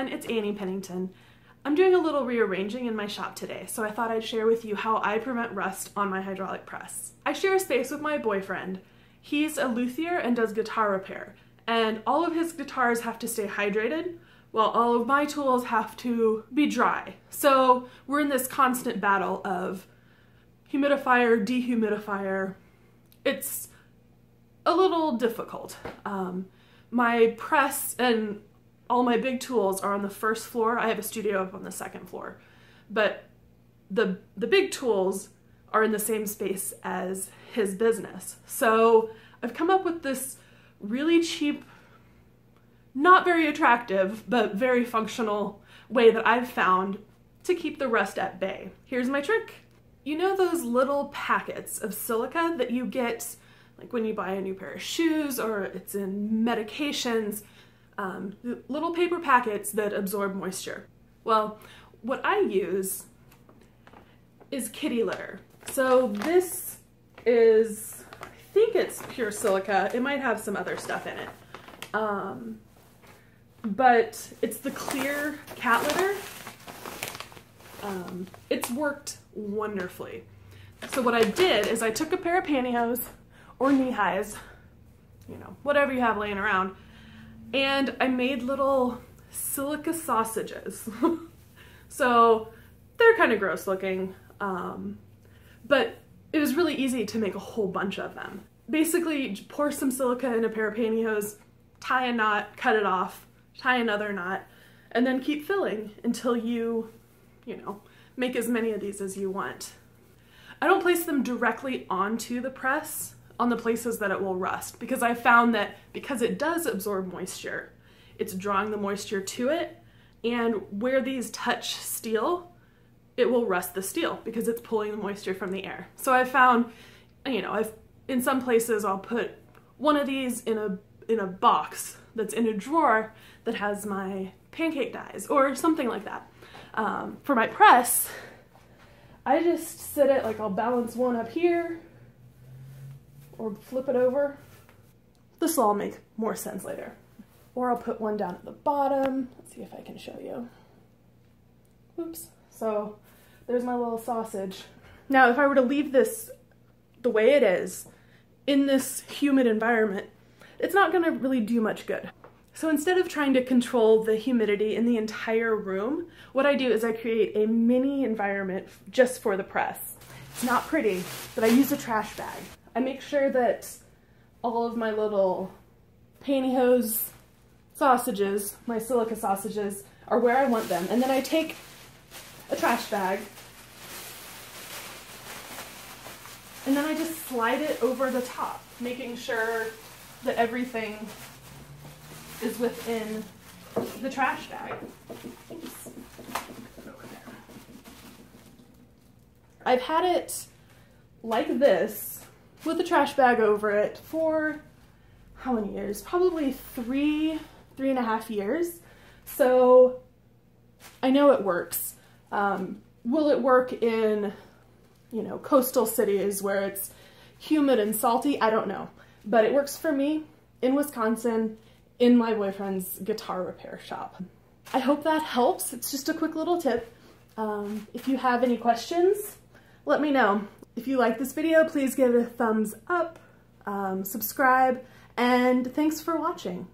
everyone, it's Annie Pennington. I'm doing a little rearranging in my shop today, so I thought I'd share with you how I prevent rust on my hydraulic press. I share a space with my boyfriend. He's a luthier and does guitar repair, and all of his guitars have to stay hydrated, while all of my tools have to be dry. So we're in this constant battle of humidifier, dehumidifier. It's a little difficult. Um, my press and all my big tools are on the first floor. I have a studio up on the second floor. But the the big tools are in the same space as his business. So I've come up with this really cheap, not very attractive, but very functional way that I've found to keep the rust at bay. Here's my trick. You know those little packets of silica that you get like when you buy a new pair of shoes or it's in medications um, little paper packets that absorb moisture. Well, what I use is kitty litter. So this is, I think it's pure silica. It might have some other stuff in it. Um, but it's the clear cat litter. Um, it's worked wonderfully. So what I did is I took a pair of pantyhose or knee highs, you know, whatever you have laying around, and I made little silica sausages. so they're kind of gross looking, um, but it was really easy to make a whole bunch of them. Basically, pour some silica in a pair of pantyhose, tie a knot, cut it off, tie another knot, and then keep filling until you, you know, make as many of these as you want. I don't place them directly onto the press on the places that it will rust because I found that because it does absorb moisture, it's drawing the moisture to it and where these touch steel, it will rust the steel because it's pulling the moisture from the air. So I found, you know, I've in some places I'll put one of these in a in a box that's in a drawer that has my pancake dies or something like that. Um, for my press, I just sit it like I'll balance one up here or flip it over. This will all make more sense later. Or I'll put one down at the bottom. Let's see if I can show you. Oops. So there's my little sausage. Now, if I were to leave this the way it is in this humid environment, it's not gonna really do much good. So instead of trying to control the humidity in the entire room, what I do is I create a mini environment just for the press. It's not pretty, but I use a trash bag. I make sure that all of my little pantyhose sausages, my silica sausages, are where I want them. And then I take a trash bag and then I just slide it over the top, making sure that everything is within the trash bag. I've had it like this with a trash bag over it for how many years? Probably three, three and a half years. So I know it works. Um, will it work in, you know, coastal cities where it's humid and salty? I don't know. But it works for me in Wisconsin in my boyfriend's guitar repair shop. I hope that helps. It's just a quick little tip. Um, if you have any questions, let me know. If you like this video, please give it a thumbs up, um, subscribe, and thanks for watching.